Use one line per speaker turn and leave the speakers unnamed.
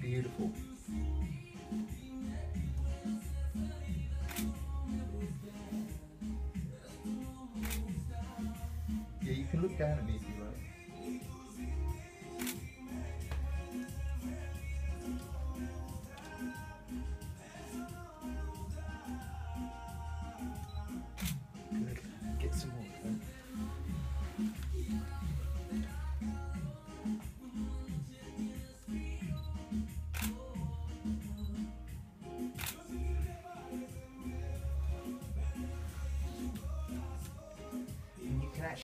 Beautiful. you can look down at me if you like.